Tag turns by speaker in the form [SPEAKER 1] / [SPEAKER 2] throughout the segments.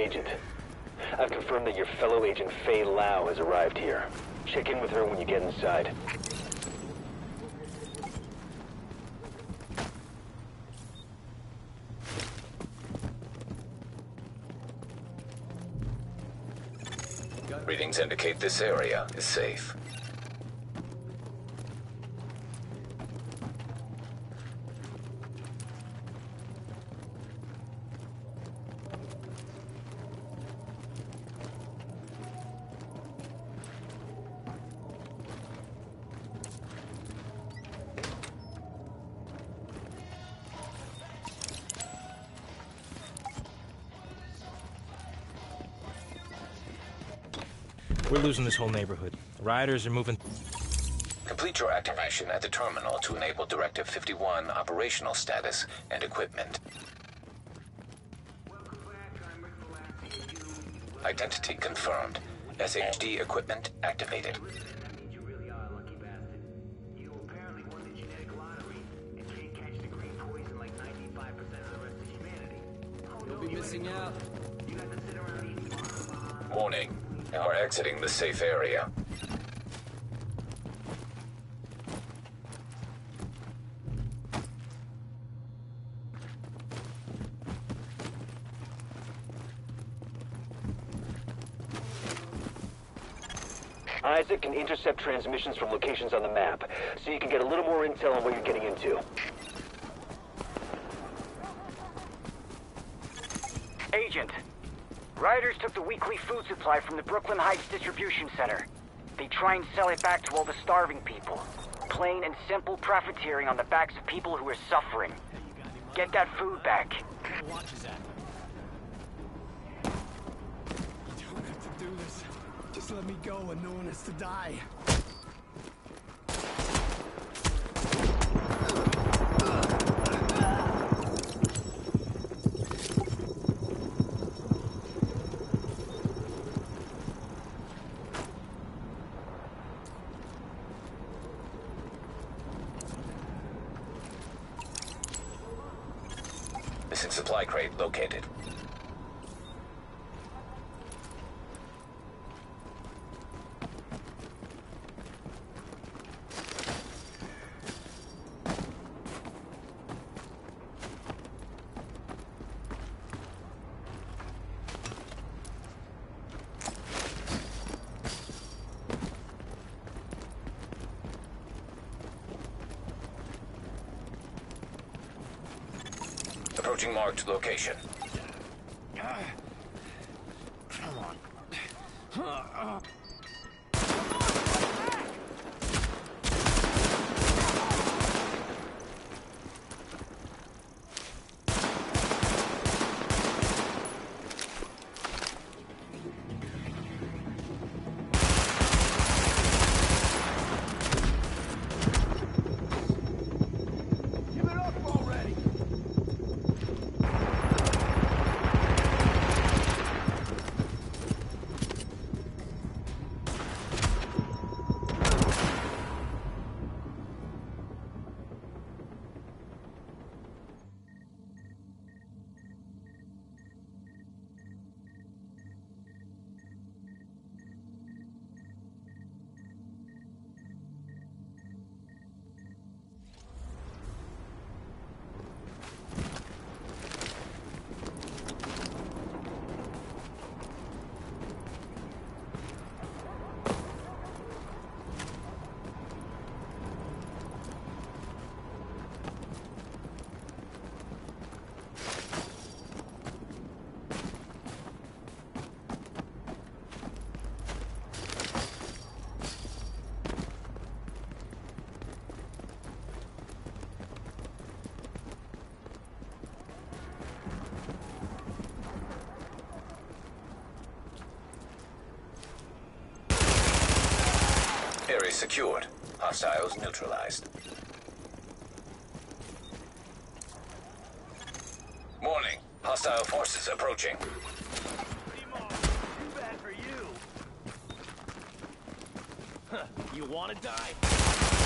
[SPEAKER 1] Agent, I've confirmed that your fellow agent Faye Lau has arrived here. Check in with her when you get inside.
[SPEAKER 2] Readings indicate this area is safe.
[SPEAKER 3] We're losing this whole neighborhood. Rioters are moving.
[SPEAKER 2] Complete your activation at the terminal to enable Directive 51 operational status and equipment. Identity confirmed. SHD equipment activated.
[SPEAKER 4] You really are a lucky bastard. You apparently won the genetic lottery and can't catch the green poison like 95% of the rest of humanity. Oh, no,
[SPEAKER 5] Be missing out.
[SPEAKER 4] You got to sit around eating bonbons.
[SPEAKER 2] Warning. Now we're exiting the safe area.
[SPEAKER 1] ISAC can intercept transmissions from locations on the map, so you can get a little more intel on what you're getting into.
[SPEAKER 6] Agent, rioters took the weekly food supply from the Brooklyn Heights distribution center. They try and sell it back to all the starving people. Plain and simple profiteering on the backs of people who are suffering. Get that food back.
[SPEAKER 5] Watches at. You don't have to do this. Just let me go and no one has to die.
[SPEAKER 2] Supply crate located. Approaching marked location.
[SPEAKER 5] Ah.
[SPEAKER 2] Give secured. Hostiles neutralized. Warning. Hostile forces approaching.
[SPEAKER 4] Too bad for you.
[SPEAKER 5] You wanna die?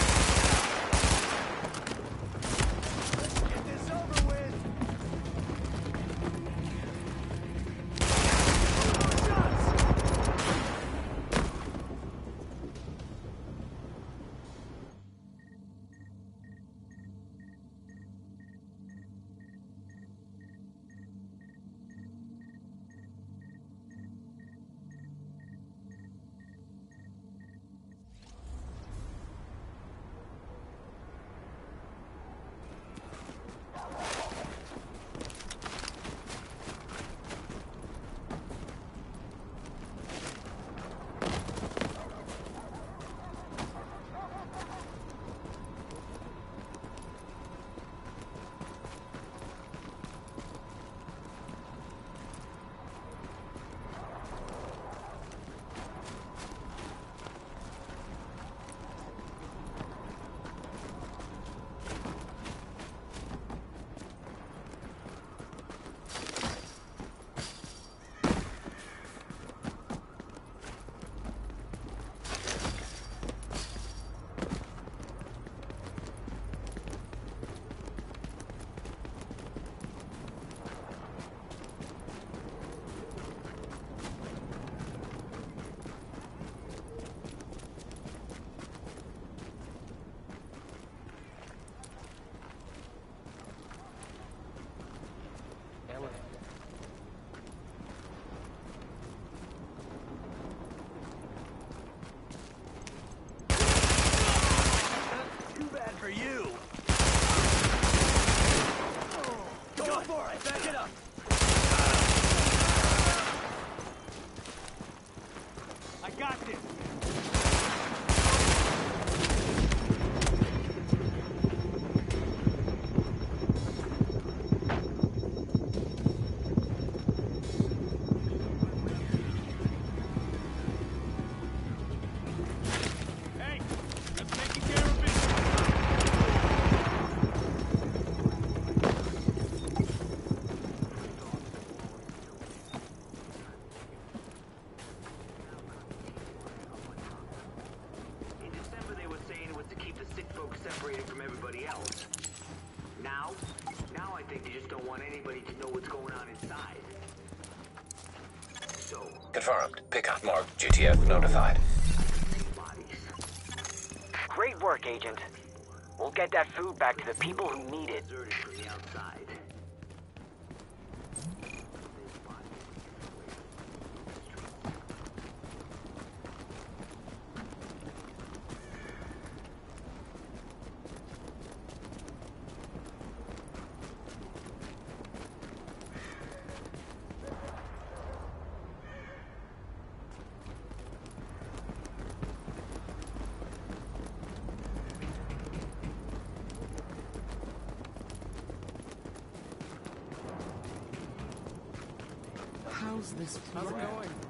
[SPEAKER 2] Confirmed. Pickup marked JTF notified.
[SPEAKER 6] Great work, Agent. We'll get that food back to the people who need it.
[SPEAKER 4] The
[SPEAKER 5] this How's it going?